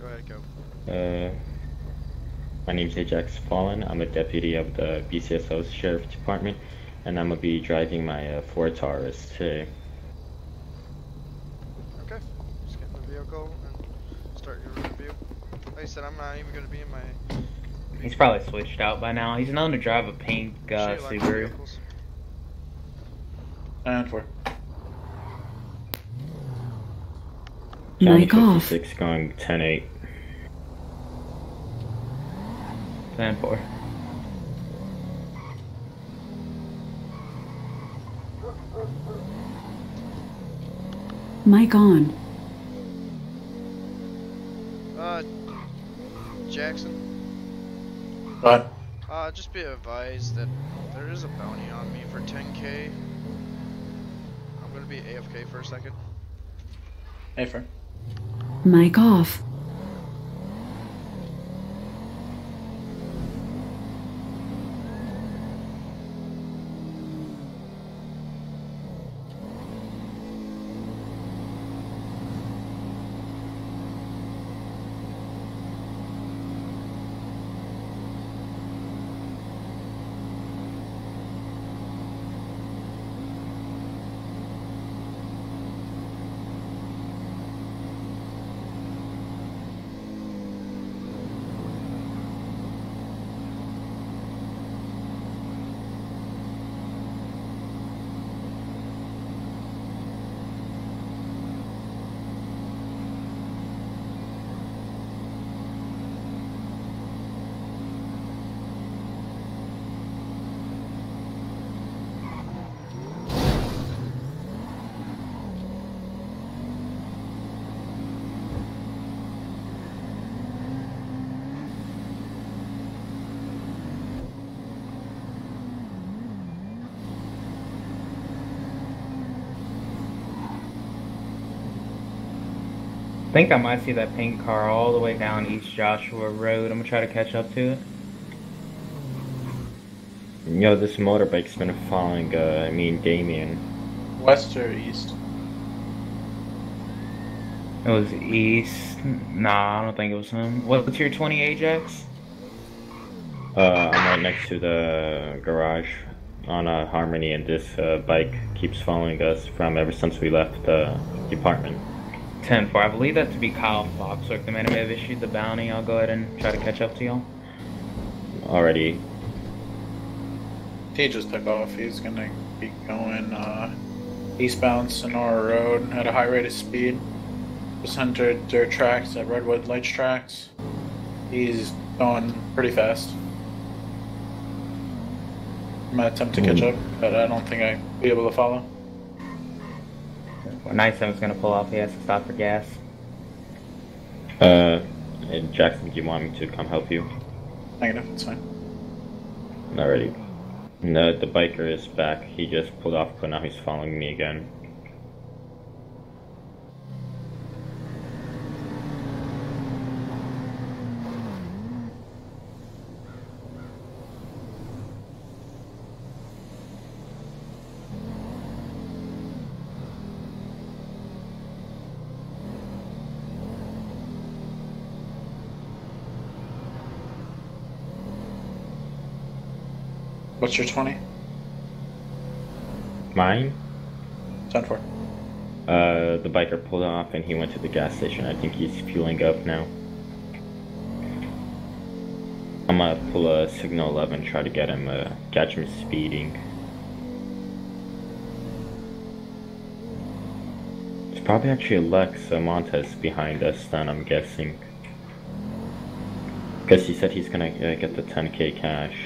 Go ahead, go. Uh, my name's Ajax Fallen. I'm a deputy of the BCSO Sheriff Department, and I'm gonna be driving my uh, Ford Taurus today. Okay. Just get in the vehicle and start your review. Like I said, I'm not even gonna be in my. He's probably switched out by now. He's known to drive a pink uh, shade like Subaru. vehicles. And four. County Mic off. 56 going 10-8. Ten four. Mic on. Uh, Jackson. But Uh, just be advised that there is a bounty on me for 10k. I'm gonna be AFK for a second. hey, four. Mic off. Think I might see that pink car all the way down East Joshua Road. I'm gonna try to catch up to it. Yo, this motorbike's been following, uh, I mean, Damien. West or east? It was East. Nah, I don't think it was him. What, what's your 20 Ajax? Uh, I'm right next to the garage on uh, Harmony, and this uh, bike keeps following us from ever since we left the department. 10 4. I believe that to be Kyle Fox. So if the man who may have issued the bounty. I'll go ahead and try to catch up to y'all. Already. He just took off. He's gonna be going uh, eastbound Senora Road at a high rate of speed. Just entered dirt tracks at Redwood Lights tracks. He's going pretty fast. I'm gonna attempt to catch Hmm. up, but I don't think I'll be able to follow. 97's gonna pull off. He has to stop for gas. Uh, and Jackson, do you want me to come help you? Negative, it's fine. Already. No, the biker is back. He just pulled off, but now he's following me again. What's your 20? Mine? 10 4. Uh, the biker pulled off and he went to the gas station. I think he's fueling up now. I'm gonna pull a signal 11, try to get him, uh, catch him speeding. It's probably actually Lex uh, Montez behind us then, I'm guessing. Because he said he's gonna uh, get the 10k cash.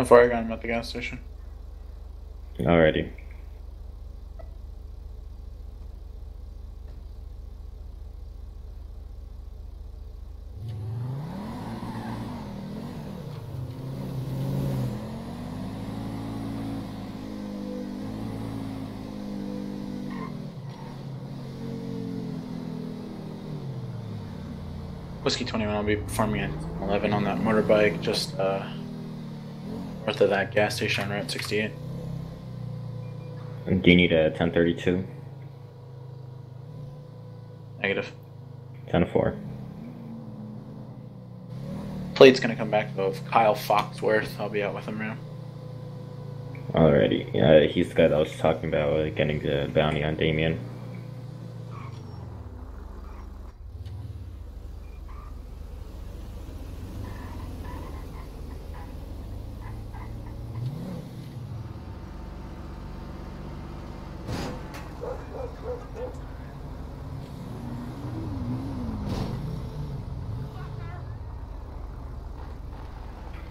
How far I got him at the gas station? Alrighty. Whiskey 21, I'll be performing at 11 on that motorbike just uh, north of that gas station on Route 68. Do you need a 1032? Negative. 10-4. Plate's gonna come back of Kyle Foxworth. I'll be out with him now. Alrighty. Uh, he's the guy that was talking about uh, getting the bounty on Damien.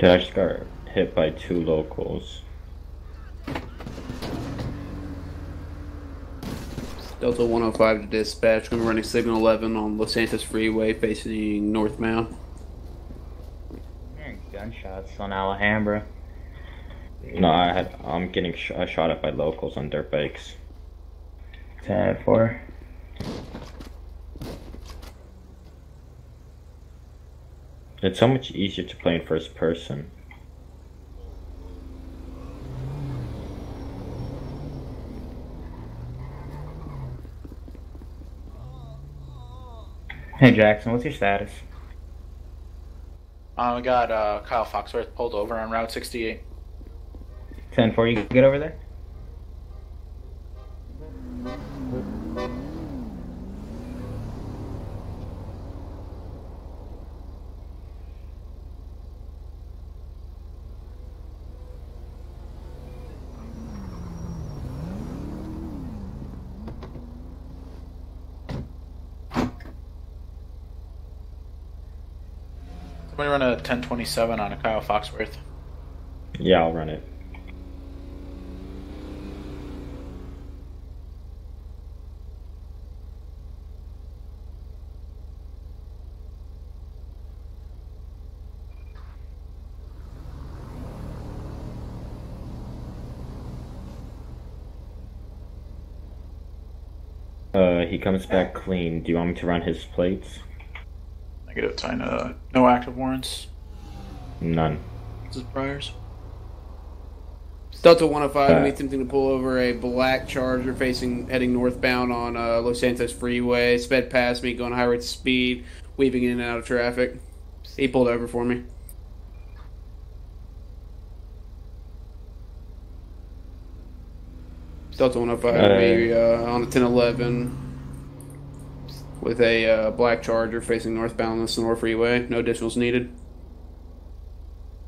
Dude, I just got hit by two locals. Delta 105 to dispatch. We're running signal 11 on Los Santos Freeway facing northbound. Hearing gunshots on Alhambra. No, I had. I'm getting sh- uh, shot at by locals on dirt bikes. 10 4. It's so much easier to play in first person. Hey Jackson, what's your status? Uh, we got uh, Kyle Foxworth pulled over on Route 68. 10 4, you can get over there? Somebody run a 1027 on a Kyle Foxworth. Yeah, I'll run it. Uh, he comes back clean. Do you want me to run his plates? Negative time. Uh, no active warrants. None. This is Briars. Delta 105 Uh, needs something to pull over a black Charger facing heading northbound on uh, Los Santos Freeway. Sped past me, going high rate speed, weaving in and out of traffic. He pulled over for me. Delta 105 Uh, maybe, uh, on a 1011 with a uh, black Charger facing northbound on the Senora Freeway. No additionals needed.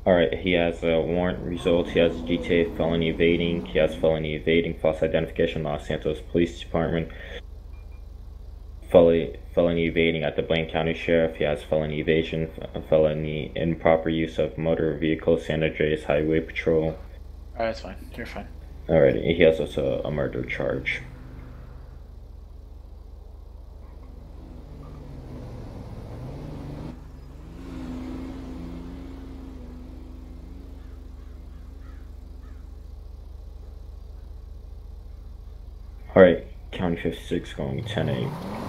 Alright, he has a warrant result. He has GTA felony evading. He has felony evading, false identification, Los Santos Police Department. Felony, felony evading at the Blaine County Sheriff. He has felony evasion, felony improper use of motor vehicle, San Andreas Highway Patrol. Alright, that's fine. You're fine. Alright, he has also a murder charge. 6 going 10 8.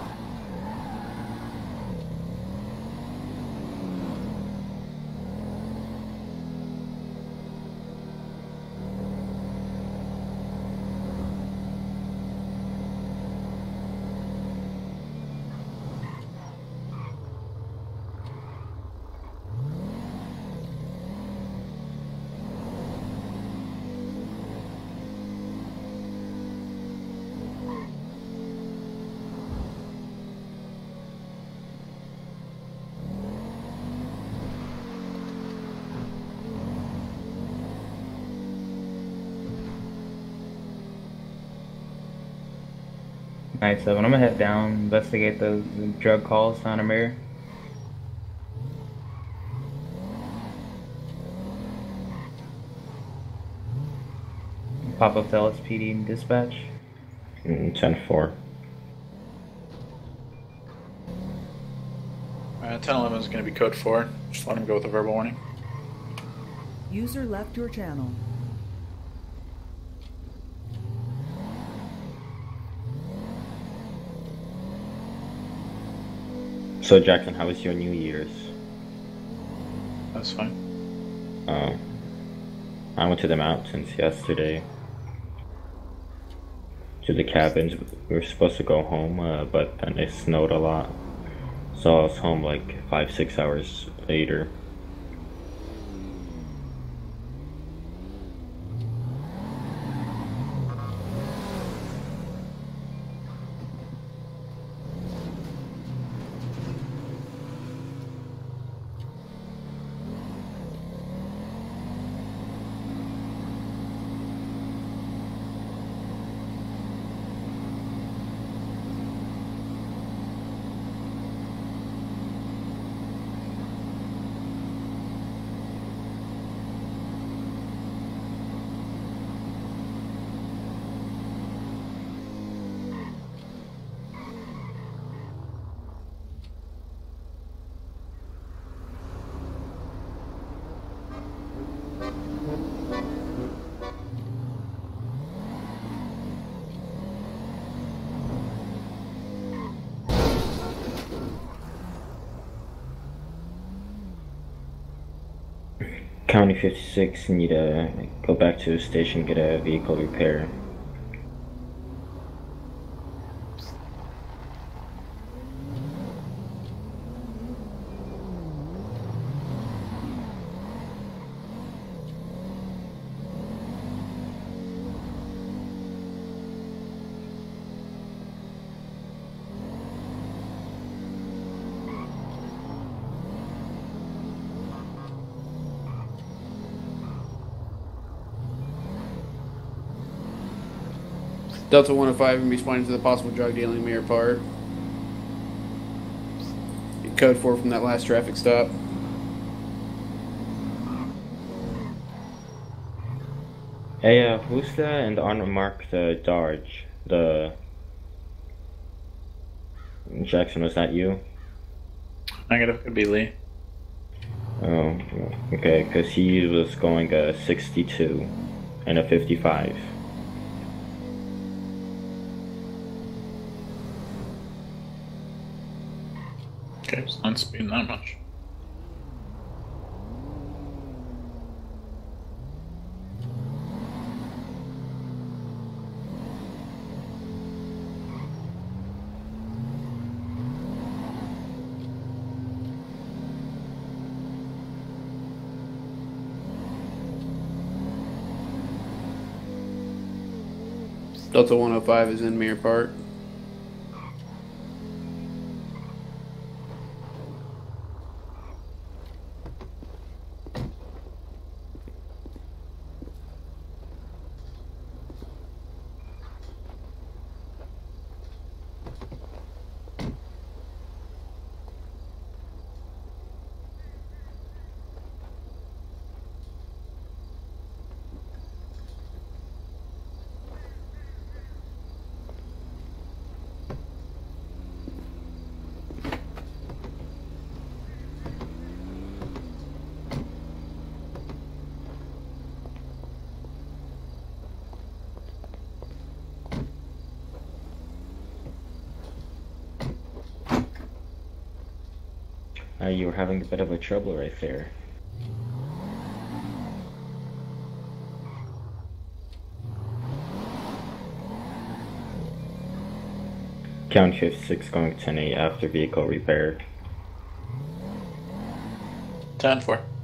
Night 7. I'm gonna head down, investigate those drug calls, Santa Maria. Pop up to LSPD and dispatch. Mm, 10 4. Uh, 1011 is going to be code 4. Just let him go with a verbal warning. User left your channel. So, Jackson, how was your New Year's? That's fine. Um, I went to the mountains yesterday. to the cabins. We were supposed to go home, uh, but then it snowed a lot. So I was home like five, six hours later. County 56 need to go back to the station, get a vehicle repair. Delta 105 and responding to the possible drug dealing Mirror Park. Code 4 from that last traffic stop. Hey, uh, who's the and unmarked uh, Dodge? The Jackson, was that you? Negative could be Lee. Oh, okay, because he was going a 62 and a 55. It's not speeding that much. Delta 105 is in Mirror Park. Uh, you were having a bit of a trouble right there. Count shift 6 going 10 8 after vehicle repair. 10 4.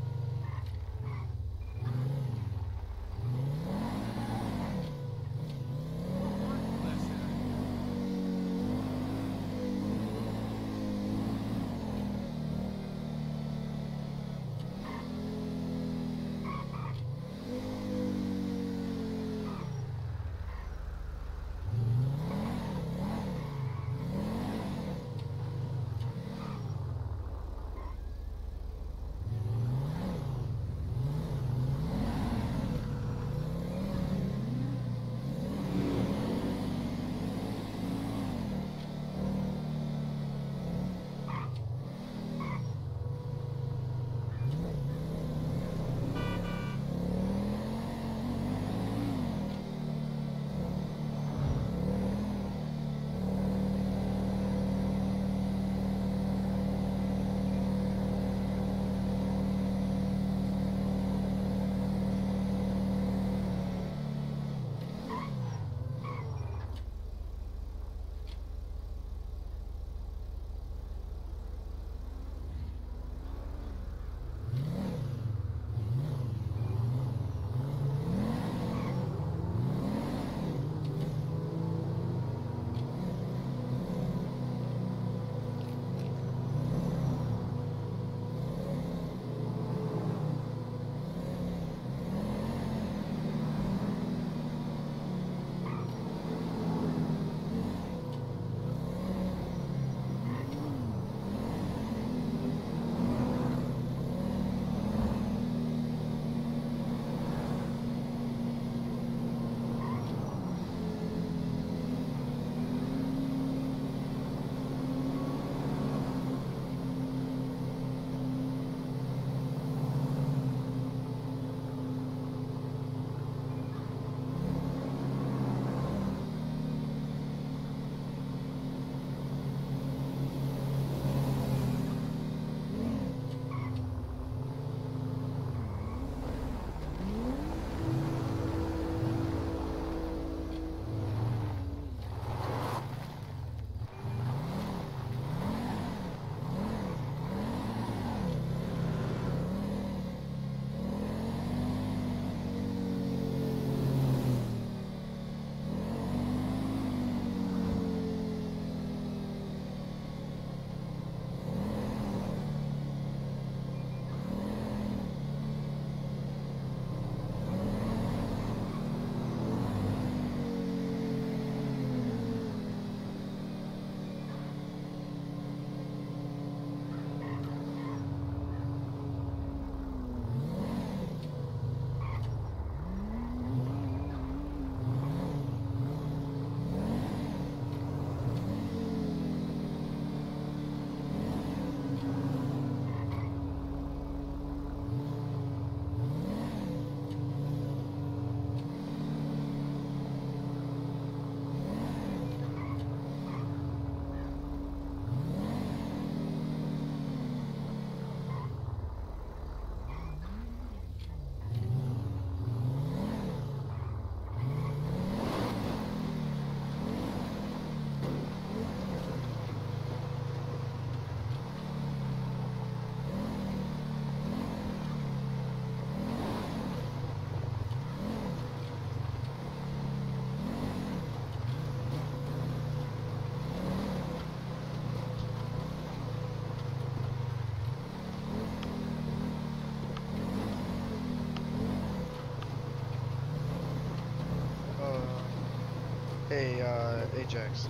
Uh, Ajax.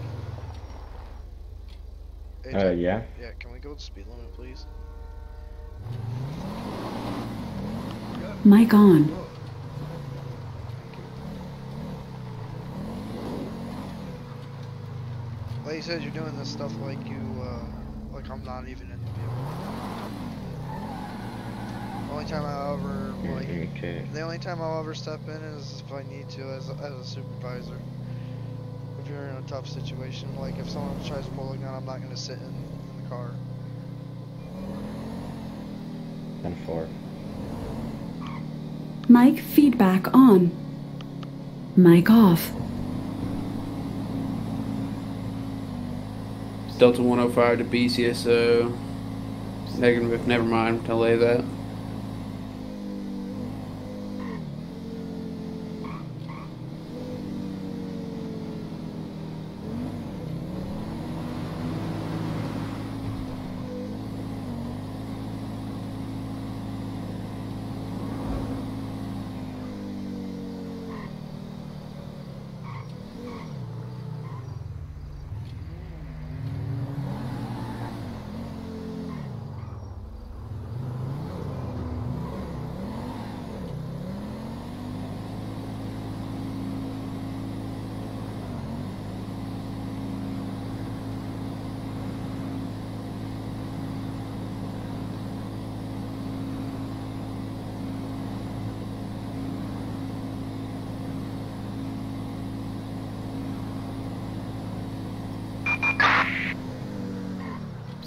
Uh, yeah. Yeah, can we go to speed limit, please? Mike on. Like you said, you're doing this stuff like you, uh, like I'm not even in the vehicle. The only time I ever, like, Okay. the only time I'll ever step in is if I need to as as a supervisor. If you're in a tough situation, like if someone tries to pull a gun, I'm not gonna sit in, in the car. And four. Mic feedback on. Mic off. Delta 105 to BCSO. Negative, never mind. Delay that.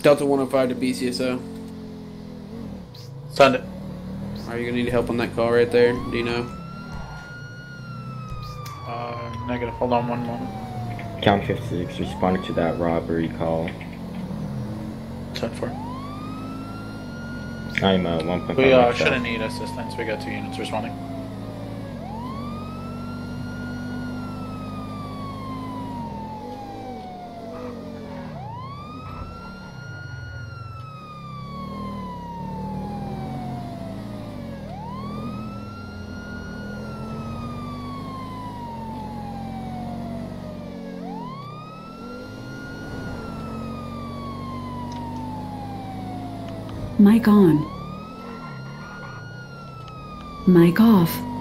Delta 105 to BCSO. Send it. Are you gonna need help on that call right there? Do you know? Uh, negative. Hold on one moment. Count 56 responded to that robbery call. Ten four. I'm uh, 1.5. We uh, shouldn't need assistance. We got two units responding. Mic on. Mic off.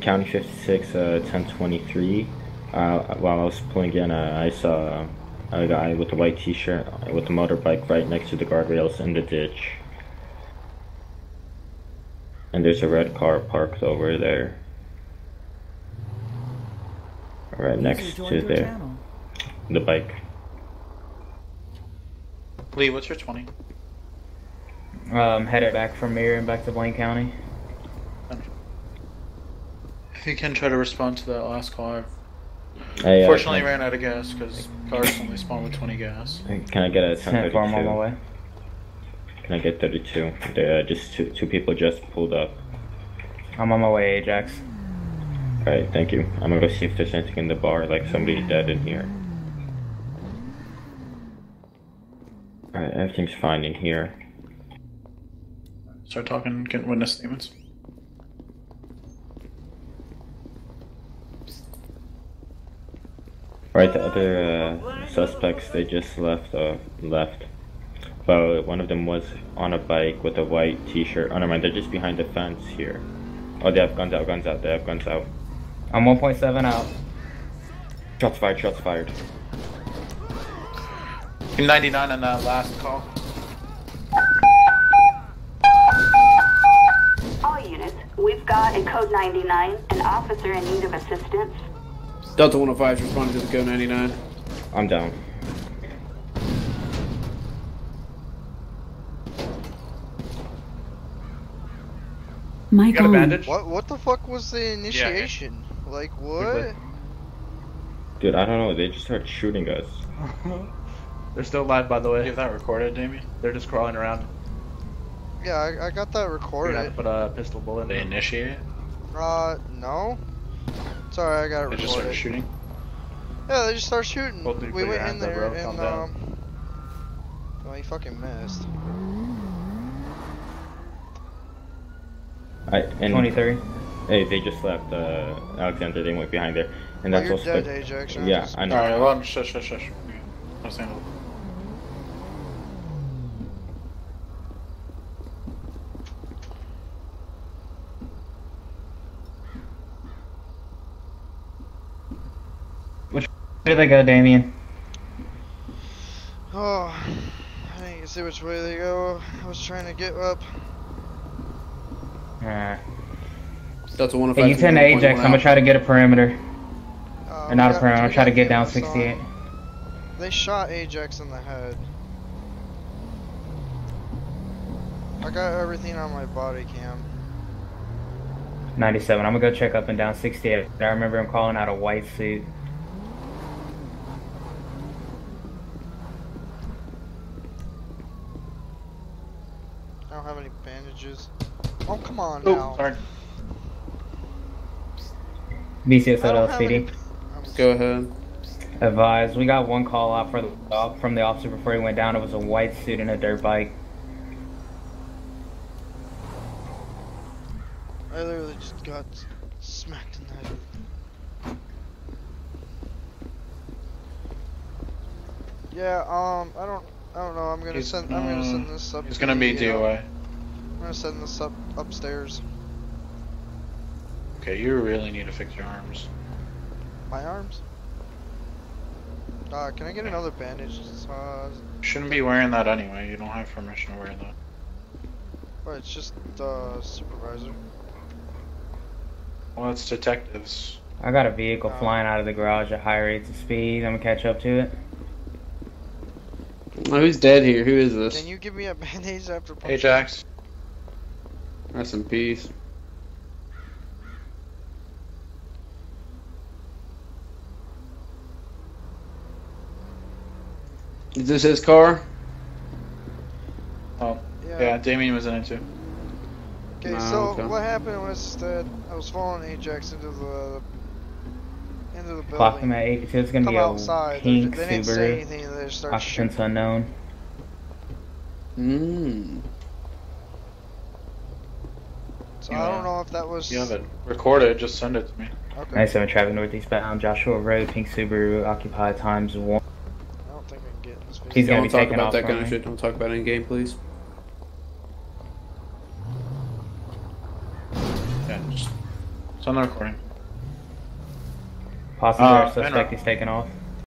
County 56, uh, 1023. Uh, while I was pulling in, uh, I saw a guy with a white t-shirt uh, with a motorbike right next to the guardrails in the ditch. And there's a red car parked over there. Right next to joined your the, channel. the bike. Lee, what's your twenty? Um, headed back from Marion back to Blaine County. If you can try to respond to that last call. I, uh, Fortunately, can, ran out of gas because cars only spawn with twenty gas. Can I get a Ten four, I'm on my way. Can I get 32? There, uh, just two, two people just pulled up. I'm on my way, Ajax. Alright, thank you. I'm gonna go see if there's anything in the bar, like somebody dead in here. Alright, everything's fine in here. Start talking, get witness statements. Alright, the other uh, suspects, they just left, uh, left. Well, one of them was on a bike with a white t-shirt. Oh, never mind, they're just behind the fence here. Oh, they have guns out, guns out, they have guns out. I'm 1.7 out. Shots fired, shots fired. 99 on that last call. All units, we've got a code 99, an officer in need of assistance. Delta 105 is responding to the Go 99. I'm down. Mic got a bandage? What what the fuck was the initiation? Like what? Dude, I don't know. They just started shooting us. They're still alive, by the You way. have that recorded, Damien? They're just crawling around. Yeah, I, I got that We're gonna put a pistol bullet in They them. initiate? Uh, no. Sorry, I got it They just started shooting? Yeah, they just start shooting. Both of you we put went in hands up, there bro. and Calm down. um. Well, he fucking missed. I and 23. Hey, they just left. Uh, Alexander, they went behind there, and Oh, that's you're also. dead, Ajax. Yeah. I know. Alright, hold on. Shush, shush, shush. I was Where did they go, Damien? Oh, I didn't see which way they go. I was trying to get up. Uh, Delta 105. hey, you 10 to Ajax. I'm gonna try to get a perimeter. Uh, Or not a got- perimeter. I'm trying to got get down units on. 68. They shot Ajax in the head. I got everything on my body cam. 97. I'm gonna go check up and down 68. I remember him calling out a white suit. I don't have any bandages. Oh, come on Oh, now. sorry. BCS I don't at have any- Go ahead. Advised. We got one call out for the, uh, from the officer before he went down. It was a white suit and a dirt bike. I literally just got smacked in the head. Yeah, um, I don't, I don't know. I'm gonna He's, send, I'm gonna send this up. He's to gonna be the, uh, DOA. I'm gonna send this up upstairs. Okay, you really need to fix your arms. My arms. Uh, can I get another bandage? Uh, Shouldn't be wearing that anyway. You don't have permission to wear that. but it's just uh supervisor. Well, it's detectives. I got a vehicle Oh. flying out of the garage at high rates of speed. I'm gonna catch up to it. Oh, who's dead here? Who is this? Can you give me a bandage after punching? Ajax. Rest in peace. Is this his car? Oh, Yeah. yeah, Damien was in it too. Okay, Ah, so okay. what happened was that I was following Ajax into the into the building. Clock him at 82. It's gonna Come be a outside. They, pink they didn't say Subaru. anything. They just started shooting. Occupants unknown. Mmm. So I don't know if that was. You have it recorded. Just send it to me. Okay. 97 traffic northeast bound. Joshua Road, pink Subaru, occupied times one. I don't think I can get this video. He's gonna Don't be talk taking about off that from kind of me. shit. Don't talk about it in game, please. Yeah, just send the recording. Possibly Uh, our suspect Benro. is taking off.